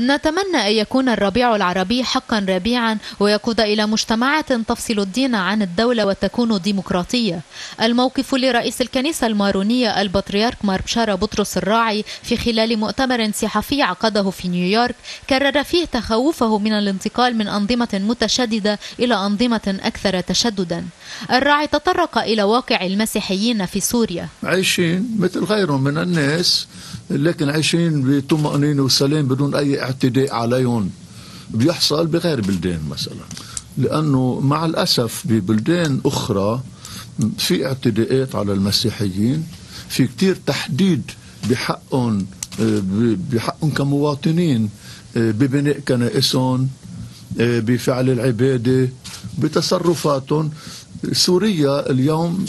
نتمنى أن يكون الربيع العربي حقا ربيعا ويقود إلى مجتمعات تفصل الدين عن الدولة وتكون ديمقراطية. الموقف لرئيس الكنيسة المارونية البطريرك مار بشارة بطرس الراعي في خلال مؤتمر صحفي عقده في نيويورك كرر فيه تخوفه من الانتقال من أنظمة متشددة إلى أنظمة أكثر تشددا. الراعي تطرق إلى واقع المسيحيين في سوريا. عايشين مثل غيرهم من الناس لكن عايشين بطمأنينة وسلام بدون أي اعتداء عليهم بيحصل بغير بلدان مثلا. لأنه مع الأسف ببلدان أخرى في اعتداءات على المسيحيين. في كتير تحديد بحقهم بحقهم كمواطنين ببناء كنائسهم بفعل العبادة بتصرفاتهم. سوريا اليوم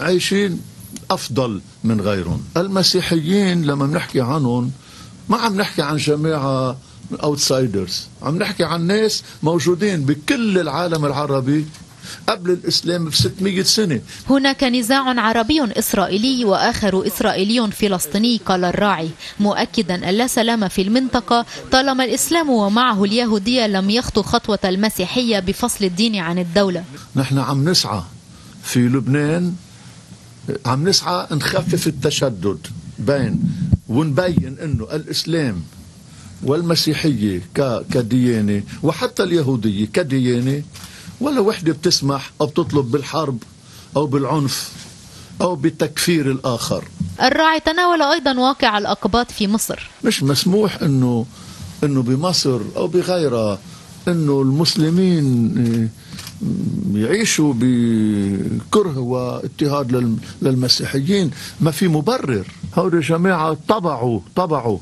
عايشين أفضل من غيرهم. المسيحيين لما بنحكي عنهم ما عم نحكي عن جماعة اوتسايدرز عم نحكي عن ناس موجودين بكل العالم العربي قبل الإسلام ب 600 سنة. هناك نزاع عربي إسرائيلي وآخر إسرائيلي فلسطيني قال الراعي مؤكدا أن لا سلام في المنطقة طالما الإسلام ومعه اليهودية لم يخطو خطوة المسيحية بفصل الدين عن الدولة. نحن عم نسعى في لبنان عم نسعى نخفف التشدد. بين ونبين إنه الإسلام والمسيحية كديانة وحتى اليهودية كديانة. ولا وحدة بتسمح أو بتطلب بالحرب أو بالعنف أو بتكفير الآخر. الراعي تناول أيضا واقع الأقباط في مصر. مش مسموح انه إنه بمصر أو بغيرها إنه المسلمين يعيشوا بكره واضطهاد للمسيحيين. ما في مبرر. هؤلاء جماعة طبعوا طبعوا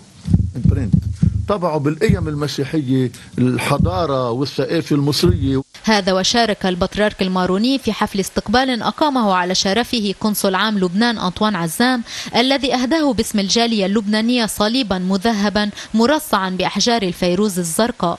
طبعوا بالقيم المسيحية الحضارة والثقافة المصرية. هذا وشارك البطريرك الماروني في حفل استقبال أقامه على شرفه قنصل عام لبنان أنطوان عزام الذي أهداه باسم الجالية اللبنانية صليبا مذهبا مرصعا بأحجار الفيروز الزرقاء.